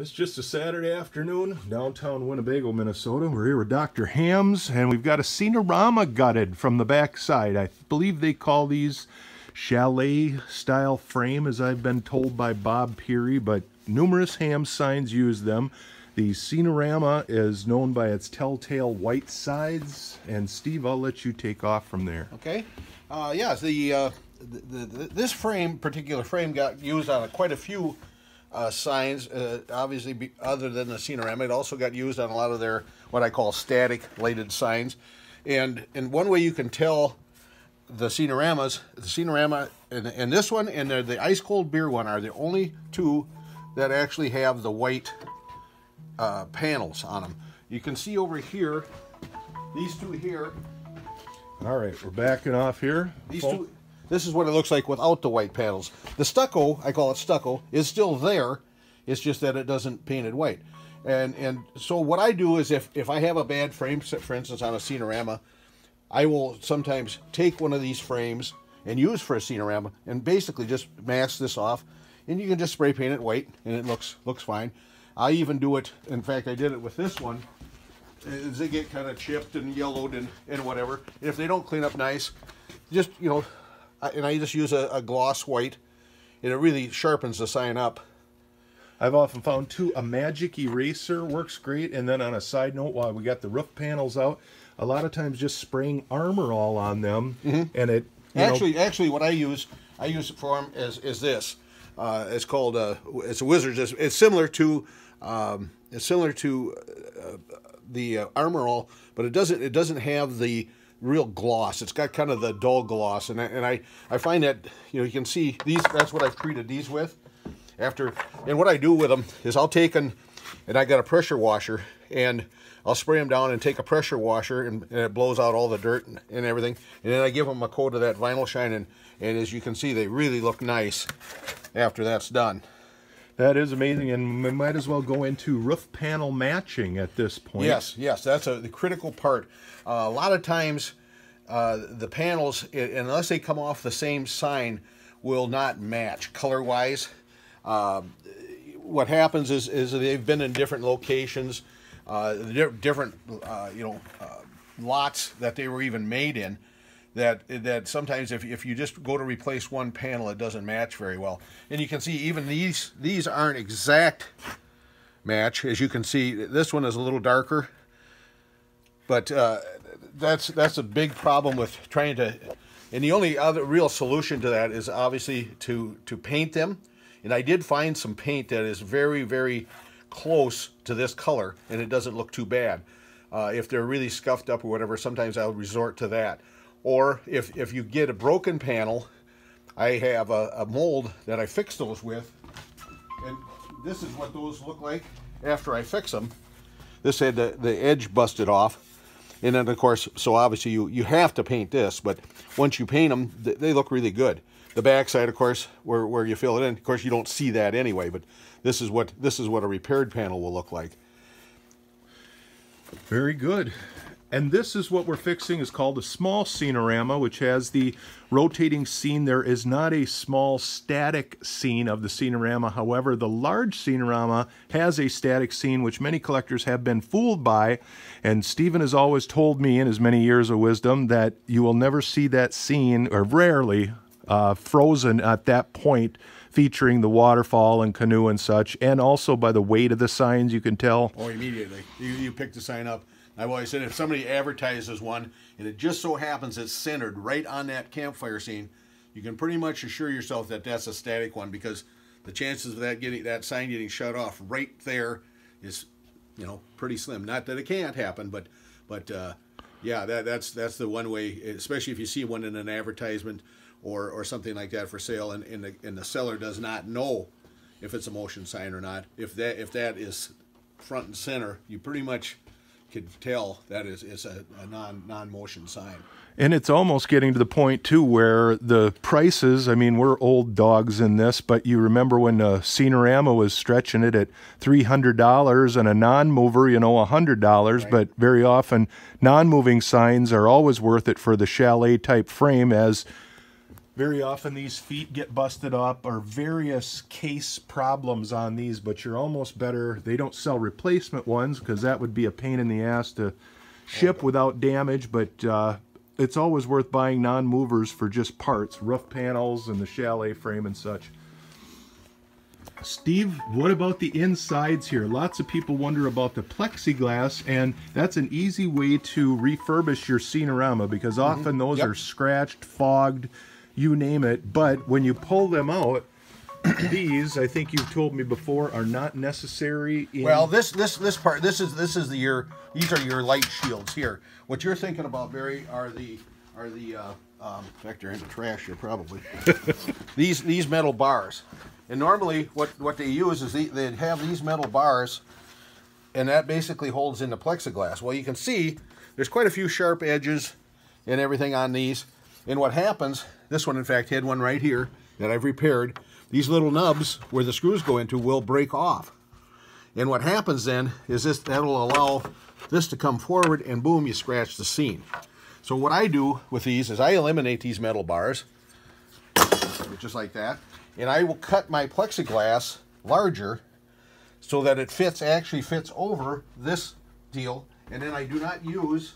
It's just a Saturday afternoon, downtown Winnebago, Minnesota. We're here with Dr. Hamms, and we've got a Scenorama gutted from the backside. I believe they call these chalet-style frame, as I've been told by Bob Peary, but numerous ham signs use them. The Scenorama is known by its telltale white sides, and Steve, I'll let you take off from there. Okay. Uh, yes, the, uh, the, the, this frame, particular frame, got used on quite a few uh, signs, uh, obviously be, other than the Scenorama. It also got used on a lot of their what I call static lighted signs. And and one way you can tell the Scenoramas, the Scenorama and, and this one and the, the ice cold beer one are the only two that actually have the white uh, panels on them. You can see over here, these two here. All right, we're backing off here. These two, this is what it looks like without the white panels. The stucco, I call it stucco, is still there. It's just that it doesn't paint it white. And and so what I do is if, if I have a bad frame, set for instance, on a Scenorama, I will sometimes take one of these frames and use for a Scenorama and basically just mask this off. And you can just spray paint it white and it looks looks fine. I even do it, in fact, I did it with this one. As they get kind of chipped and yellowed and, and whatever. And if they don't clean up nice, just, you know, and I just use a, a gloss white, and it really sharpens the sign up. I've often found too a magic eraser works great. And then on a side note, while we got the roof panels out, a lot of times just spraying Armor All on them, mm -hmm. and it actually know, actually what I use I use it for them is is this. Uh, it's called uh, it's a Wizards. It's, it's similar to um, it's similar to uh, the uh, Armor All, but it doesn't it doesn't have the real gloss. It's got kind of the dull gloss, and I, and I I find that you know you can see these. That's what I've treated these with. After and what I do with them is I'll take and and I got a pressure washer and I'll spray them down and take a pressure washer and, and it blows out all the dirt and, and, everything. And then I give them a coat of that vinyl shine and, and as you can see, they really look nice after that's done. That is amazing, and we might as well go into roof panel matching at this point. Yes, yes, that's a, the critical part. Uh, a lot of times, uh, the panels, unless they come off the same sign, will not match color-wise. Uh, what happens is, is they've been in different locations, uh, different, uh, you know, uh, lots that they were even made in that that sometimes if, if you just go to replace one panel it doesn't match very well. And you can see even these these aren't exact match. As you can see this one is a little darker. But uh, that's that's a big problem with trying to and the only other real solution to that is obviously to to paint them. And I did find some paint that is very very close to this color and it doesn't look too bad. Uh, if they're really scuffed up or whatever sometimes I'll resort to that or if, if you get a broken panel, I have a, a mold that I fix those with. And this is what those look like after I fix them. This had the, the edge busted off. And then, of course, so obviously you, you have to paint this, but once you paint them, they look really good. The backside, of course, where, where you fill it in, of course, you don't see that anyway, but this is what this is what a repaired panel will look like. Very good. And this is what we're fixing is called a small scenorama, which has the rotating scene. There is not a small static scene of the scenorama. However, the large scenorama has a static scene, which many collectors have been fooled by. And Stephen has always told me in his many years of wisdom that you will never see that scene, or rarely, uh, frozen at that point featuring the waterfall and canoe and such, and also by the weight of the signs you can tell. Oh, immediately. You, you pick the sign up I've always said if somebody advertises one and it just so happens it's centered right on that campfire scene, you can pretty much assure yourself that that's a static one because the chances of that getting that sign getting shut off right there is, you know, pretty slim. Not that it can't happen, but but uh, yeah, that that's that's the one way. Especially if you see one in an advertisement or or something like that for sale, and and the, and the seller does not know if it's a motion sign or not. If that if that is front and center, you pretty much could tell that is, is a, a non non motion sign. And it's almost getting to the point too where the prices. I mean, we're old dogs in this, but you remember when uh, Scenorama was stretching it at three hundred dollars and a non-mover, you know, a hundred dollars. Right. But very often, non-moving signs are always worth it for the chalet type frame as Very often these feet get busted up or various case problems on these, but you're almost better. They don't sell replacement ones because that would be a pain in the ass to ship without damage, but uh, it's always worth buying non-movers for just parts, roof panels and the chalet frame and such. Steve, what about the insides here? Lots of people wonder about the plexiglass, and that's an easy way to refurbish your Scenorama because often those Yep. are scratched, fogged, you name it. But when you pull them out, these, I think you've told me before, are not necessary. In, Well, this this this part this is this is the your these are your light shields here. What you're thinking about, Barry, are the are the uh, um, in fact they're in the trash here probably. these these metal bars, and normally what what they use is they they have these metal bars, and that basically holds in the plexiglass. Well, you can see there's quite a few sharp edges and everything on these. And what happens? This one, in fact, had one right here that I've repaired. These little nubs where the screws go into will break off. And what happens then is this that'll allow this to come forward and boom, you scratch the scene. So what I do with these is I eliminate these metal bars, just like that, and I will cut my plexiglass larger so that it fits actually fits over this deal. And then I do not use,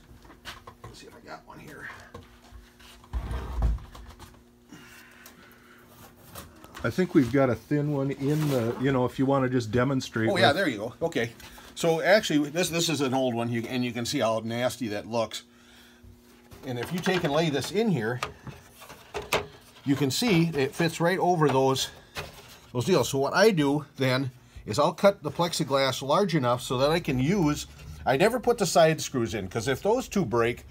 let's see if I got one here. I think we've got a thin one in the, you know, if you want to just demonstrate. Oh yeah, with- there you go. Okay. So actually, this this is an old one, you, and you can see how nasty that looks. And if you take and lay this in here, you can see it fits right over those those deals. So what I do then is I'll cut the plexiglass large enough so that I can use. I never put the side screws in because if those two break,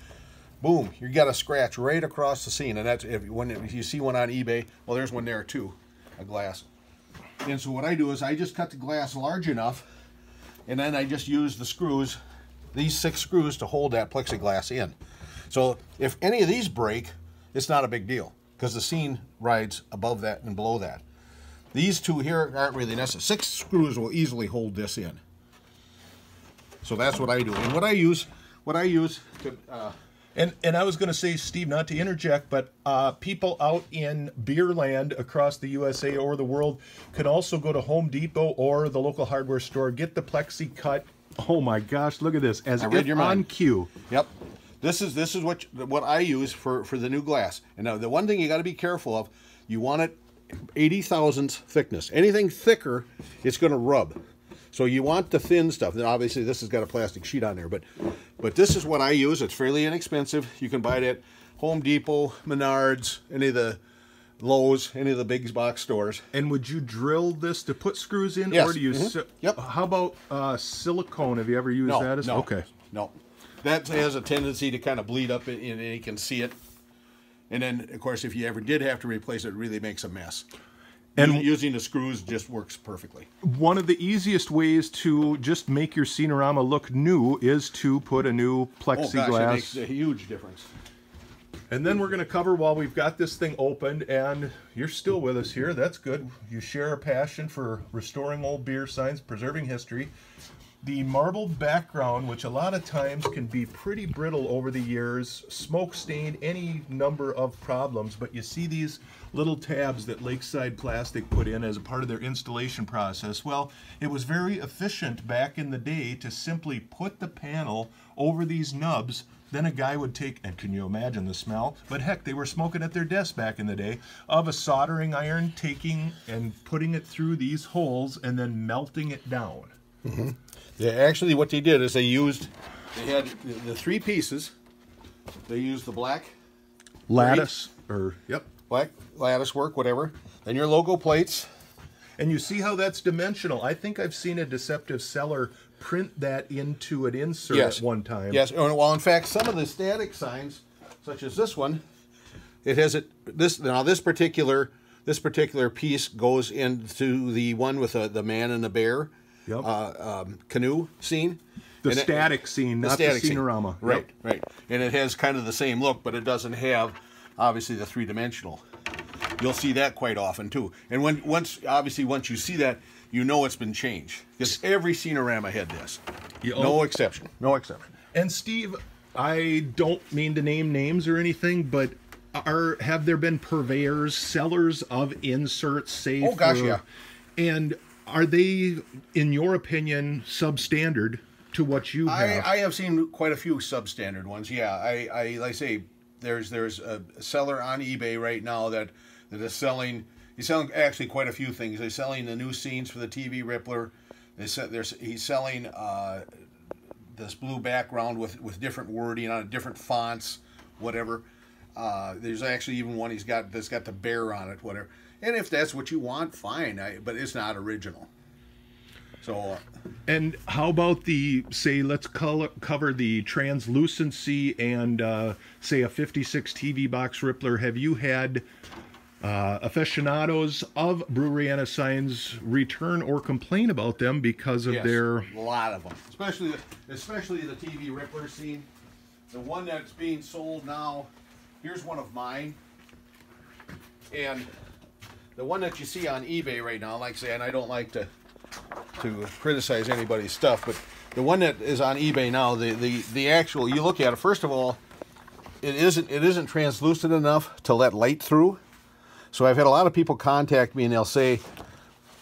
boom, you got a scratch right across the scene. And that's if when if you see one on eBay, well, there's one there too, a glass. And so what I do is I just cut the glass large enough, and then I just use the screws, these six screws, to hold that plexiglass in. So if any of these break, it's not a big deal because the scene rides above that and below that. These two here aren't really necessary. Six screws will easily hold this in. So that's what I do. And what I use, what I use to, uh, And and I was going to say, Steve, not to interject, but uh, people out in beer land across the USA or the world can also go to Home Depot or the local hardware store, get the plexi cut. Oh my gosh, look at this! As I read if your on cue. Yep. This is this is what what I use for for the new glass. And now the one thing you got to be careful of, you want it 80 thousandths thickness. Anything thicker, it's going to rub. So you want the thin stuff. Then obviously this has got a plastic sheet on there, but but this is what I use. It's fairly inexpensive. You can buy it at Home Depot, Menards, any of the Lowe's, any of the big box stores. And would you drill this to put screws in, Yes. or do you? Mhm. si- Yep. How about uh, silicone? Have you ever used No, that? As, no, Okay. no. That has a tendency to kind of bleed up, and and you can see it. And then, of course, if you ever did have to replace it, it really makes a mess. And- using the screws just works perfectly. One of the easiest ways to just make your Scenorama look new is to put a new plexiglass. Oh gosh, it makes a huge difference. And then we're going to cover while we've got this thing opened, and you're still with us here. That's good. You share a passion for restoring old beer signs, preserving history. The marbled background, which a lot of times can be pretty brittle over the years, smoke stained, any number of problems. But you see these little tabs that Lakeside Plastic put in as a part of their installation process. Well, it was very efficient back in the day to simply put the panel over these nubs then a guy would take, and can you imagine the smell? But heck, they were smoking at their desk back in the day of a soldering iron, taking and putting it through these holes and then melting it down. Mm-hmm. Yeah, actually, what they did is they used, they had the, the three pieces. They used the black, Lattice, or, yep. black lattice work, whatever. Then your logo plates. And you see how that's dimensional. I think I've seen a deceptive seller print that into an insert yes. at one time. Yes. oh, Well, in fact, some of the static signs, such as this one, it has it. This now this particular this particular piece goes into the one with the, the man and the bear Yep. uh, um, canoe scene. The And it- static scene, not the scene. scenorama. Right. Yep. Right. And it has kind of the same look, but it doesn't have obviously the three dimensional. You'll see that quite often too. And when once obviously once you see that, you know it's been changed because every scenorama had this. You- No exception. No exception. And Steve, I don't mean to name names or anything, but are have there been purveyors, sellers of inserts, say? Oh, gosh, for- yeah. And are they, in your opinion, substandard to what you I, have? I have seen quite a few substandard ones. Yeah, I, I like I say there's there's a seller on eBay right now that that is selling. He's selling actually quite a few things. He's selling the new scenes for the TV Rippler. They said there's he's selling uh, this blue background with with different wording on it, different fonts, whatever. Uh, there's actually even one he's got that's got the bear on it, whatever. And if that's what you want, fine. I, but it's not original. So uh, And how about the say? Let's color, cover the translucency and uh, say a 56 TV box Rippler. Have you had uh, aficionados of Breweriana signs return or complain about them because of Yes, their? a lot of them, especially the, especially the TV Rippler scene. The one that's being sold now. Here's one of mine, and the one that you see on eBay right now. Like I say, and I don't like to to criticize anybody's stuff, but the one that is on eBay now, the the the actual you look at it. First of all, it isn't it isn't translucent enough to let light through. So I've had a lot of people contact me and they'll say,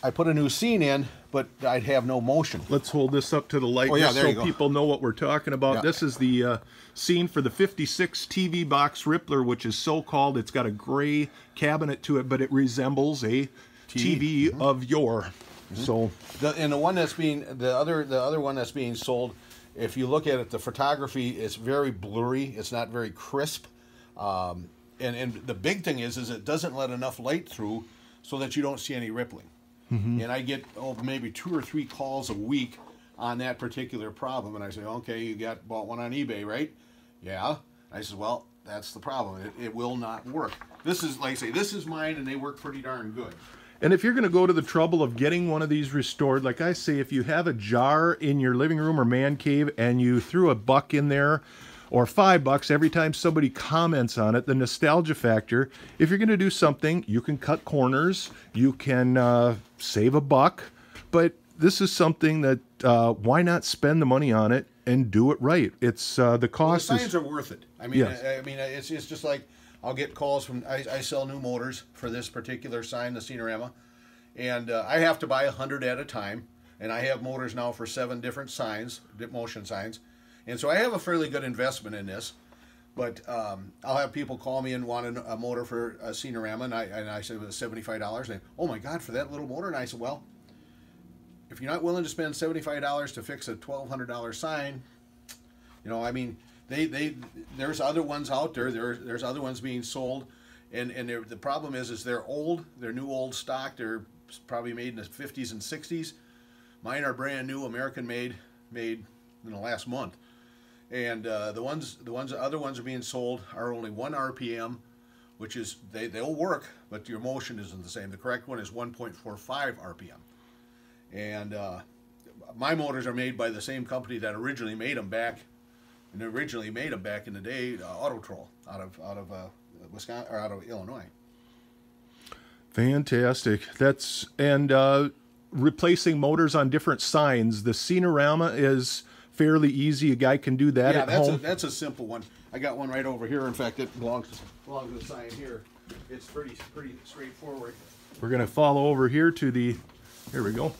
I put a new scene in, but I'd have no motion. Let's hold this up to the light Oh, yeah, so people know what we're talking about. Yeah. This is the uh, scene for the 56 TV box Rippler, which is so called. It's got a gray cabinet to it, but it resembles a TV, Mm-hmm. of yore. So The, and the one that's being the other the other one that's being sold, if you look at it, the photography is very blurry. It's not very crisp. Um, and and the big thing is is it doesn't let enough light through so that you don't see any rippling. Mm-hmm. And I get oh maybe two or three calls a week on that particular problem, and I say, okay, you got bought one on eBay, right? Yeah. I says, well, that's the problem. It, it will not work. This is like I say, this is mine, and they work pretty darn good. And if you're going to go to the trouble of getting one of these restored, like I say, if you have a jar in your living room or man cave and you threw a buck in there or five bucks every time somebody comments on it, the nostalgia factor, if you're going to do something, you can cut corners, you can uh, save a buck, but this is something that uh, why not spend the money on it and do it right? It's uh, the Well, the cost signs is are worth it. I mean, Yes. I, I mean, it's, it's just like I'll get calls from I, I sell new motors for this particular sign, the Scenorama, and uh, I have to buy a hundred at a time, and I have motors now for seven different signs, motion signs, and so I have a fairly good investment in this. But um, I'll have people call me and want a, motor for a Scenorama, and I and I said it was seventy five dollars. And they, oh my God, for that little motor? And I said, well, if you're not willing to spend seventy five dollars to fix a twelve hundred dollar sign, you know, I mean, they they there's other ones out there. There there's other ones being sold, and and the problem is is they're old. They're new old stock. They're probably made in the 50s and 60s. Mine are brand new, American made, made in the last month. And uh, the ones the ones other ones are being sold are only one RPM, which is they they'll work, but your motion isn't the same. The correct one is 1.45 RPM. And uh, my motors are made by the same company that originally made them back and originally made them back in the day, uh, Autotrol out of out of uh, Wisconsin or out of Illinois. Fantastic. That's and uh, replacing motors on different signs. The Scenorama is fairly easy. A guy can do that yeah, at that's home. a that's a simple one. I got one right over here. In fact, it belongs belongs to the sign here. It's pretty pretty straightforward. We're gonna follow over here to the. Here we go.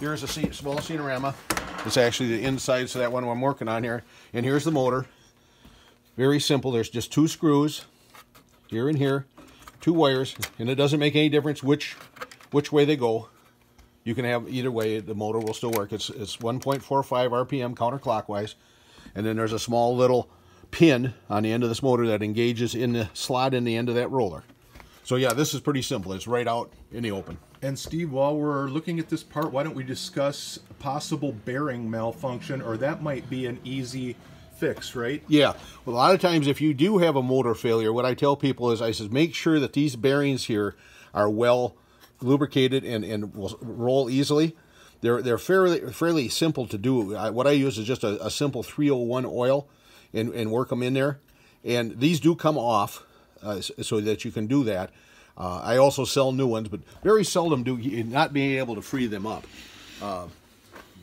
Here's a scene, small Scenorama. It's actually the inside to that one I'm working on here. And here's the motor. Very simple. There's just two screws here and here, two wires, and it doesn't make any difference which which way they go. You can have either way. The motor will still work. It's it's 1.45 RPM counterclockwise, and then there's a small little pin on the end of this motor that engages in the slot in the end of that roller. So yeah, this is pretty simple. It's right out in the open. And Steve, while we're looking at this part, why don't we discuss possible bearing malfunction, or that might be an easy fix, right? Yeah. Well, a lot of times, if you do have a motor failure, what I tell people is, I says, make sure that these bearings here are well lubricated and, and will roll easily. They're they're fairly fairly simple to do. I, what I use is just a, a simple 3-in-One oil, and and work them in there. And these do come off, uh, so that you can do that. Uh, I also sell new ones, but very seldom do you not being able to free them up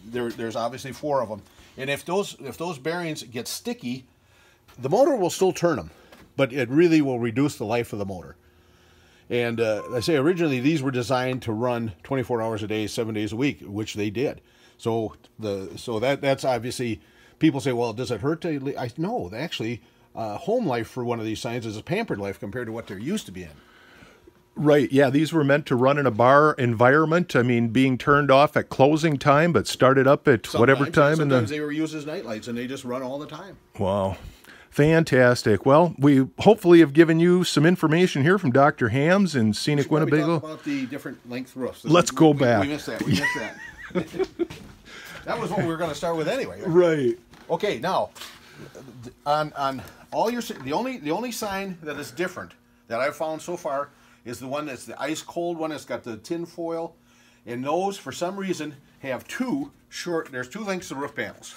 there, there's obviously four of them, and if those if those bearings get sticky, the motor will still turn them. but it really will reduce the life of the motor. And uh, I say originally these were designed to run 24 hours a day, seven days a week, which they did. So the so that that's obviously people say, well, does it hurt to? I no, actually, uh, home life for one of these signs is a pampered life compared to what they're used to be in. Right. Yeah, these were meant to run in a bar environment. I mean, being turned off at closing time, but started up at Sometimes, whatever time. Sometimes in the they were used as nightlights, and they just run all the time. wow, fantastic. Well, we hopefully have given you some information here from Dr. Hamms and scenic Winnebago. about the different length roofs. Let's We- go we- back. We missed that. We missed that. that was what we were going to start with anyway. Right. Okay, now on on all your the only the only sign that is different that I've found so far is the one that's the ice cold one that's got the tin foil, and those for some reason have two short. There's two lengths of roof panels,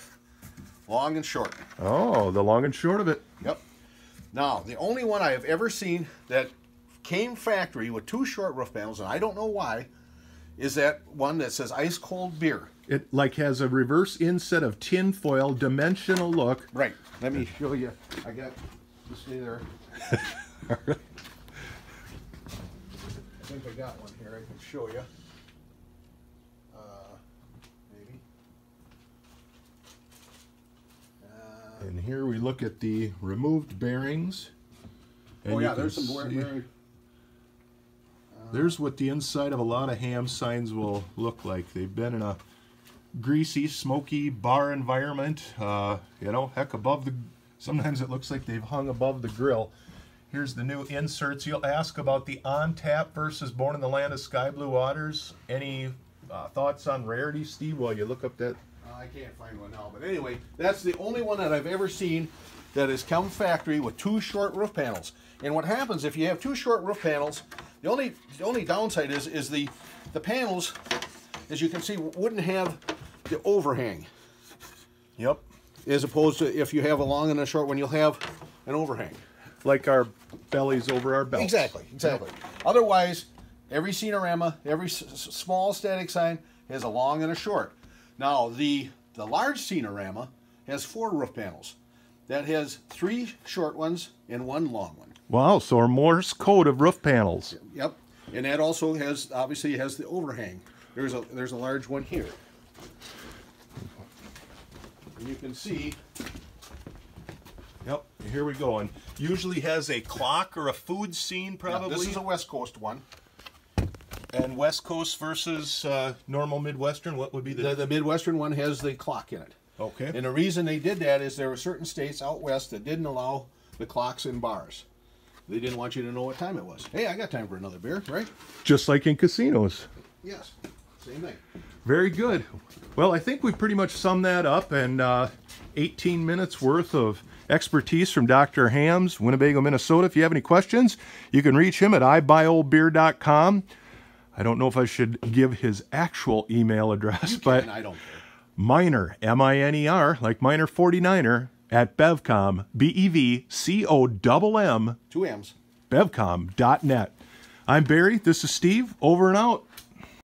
long and short. Oh, the long and short of it. Yep. Now the only one I have ever seen that came factory with two short roof panels, and I don't know why, is that one that says ice cold beer. It like has a reverse inset of tin foil, dimensional look. Right. Let me show you. I got. Just stay there. I think I got one here. I can show you. Uh, maybe. Uh, And here we look at the removed bearings. And oh yeah, there's some more. see- There's what the inside of a lot of ham signs will look like. They've been in a greasy, smoky bar environment. Uh, you know, heck, above the. Sometimes it looks like they've hung above the grill. Here's the new inserts. You'll ask about the on tap versus Born in the Land of Sky Blue Waters. Any uh, thoughts on rarity, Steve? While you look up that. I can't find one now, but anyway, that's the only one that I've ever seen that has come factory with two short roof panels. And what happens if you have two short roof panels? The only the only downside is is the the panels, as you can see, wouldn't have the overhang. Yep. as opposed to if you have a long and a short one, you'll have an overhang. Like our bellies over our belts. Exactly, exactly. Otherwise, every Scenorama, every small static sign has a long and a short. Now, the the large Scenorama has four roof panels. That has three short ones and one long one. Wow, so our Morse code of roof panels. Yep, and that also has obviously has the overhang. There's a there's a large one here. And you can see Yep, here we go. And usually has a clock or a food scene, yeah, probably. this is a West Coast one. And West Coast versus uh, normal Midwestern. What would be the? The, the Midwestern one has the clock in it. okay. And the reason they did that is there were certain states out west that didn't allow the clocks in bars. They didn't want you to know what time it was. Hey, I got time for another beer, right? Just like in casinos. Yes. Same thing. Very good. Well, I think we pretty much summed that up, and uh, 18 minutes worth of expertise from Dr. Hamms, Winnebago, Minnesota. If you have any questions, you can reach him at ibuyOldBeer.com. I don't know if I should give his actual email address, You but can, I don't care. Miner, M I N E R, like Miner 49er, at Bevcomm, B E V C O M M, Two M's. bevcomm.net. I'm Barry. This is Steve. Over and out.